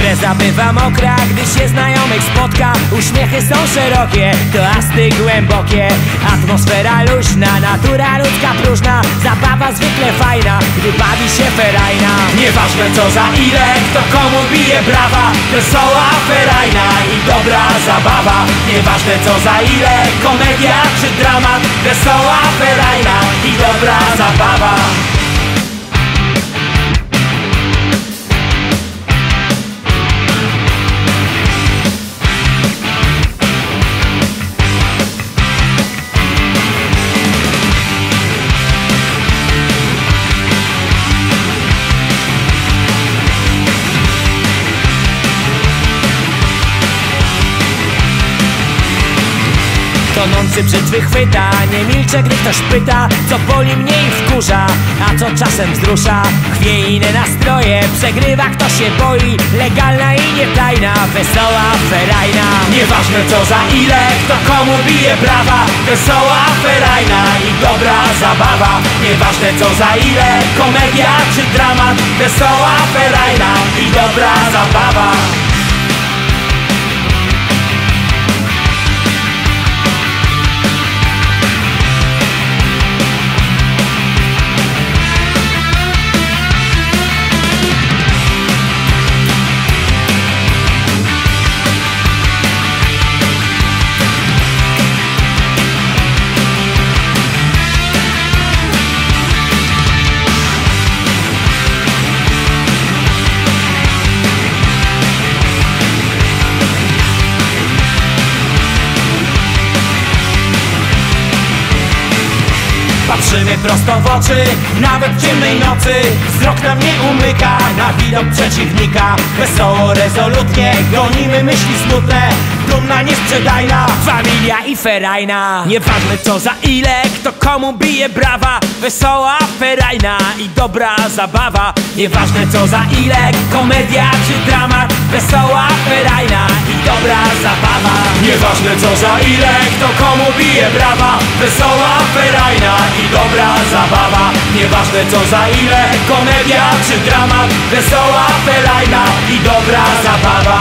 Zabywa mokra, gdy się znajomych spotka. Uśmiechy są szerokie, toasty głębokie. Atmosfera luźna, natura ludzka próżna. Zabawa zwykle fajna, gdy bawi się ferajna. Nieważne co za ile, kto komu bije brawa. Wesoła ferajna i dobra zabawa. Nieważne co za ile, komedia czy dramat. Wesoła ferajna i dobra zabawa Tonący brzytwy chwyta Nie milczę, gdy ktoś pyta Co boli mnie i wkurza A co czasem wzrusza. Chwiejne nastroje Przegrywa kto się boi. Legalna i nietajna Wesoła ferajna. Nieważne co za ile, kto komu bije brawa Wesoła ferajna i dobra zabawa. Nieważne co za ile, komedia czy dramat. Wesoła ferajna i dobra zabawa Patrzymy prosto w oczy, nawet w ciemnej nocy. Wzrok nam nie umyka na widok przeciwnika. Wesoło, rezolutnie gonimy myśli smutne. Dumna, niesprzedajna Familia i ferajna. Nieważne co za ile, kto komu bije brawa. Wesoła ferajna i dobra zabawa. Nieważne co za ile, komedia czy dramat. Wesoła ferajna dobra zabawa. Nieważne co za ile, kto komu bije brawa. Wesoła ferajna i dobra zabawa. Nieważne co za ile, komedia czy dramat. Wesoła ferajna i dobra zabawa